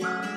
Smoke.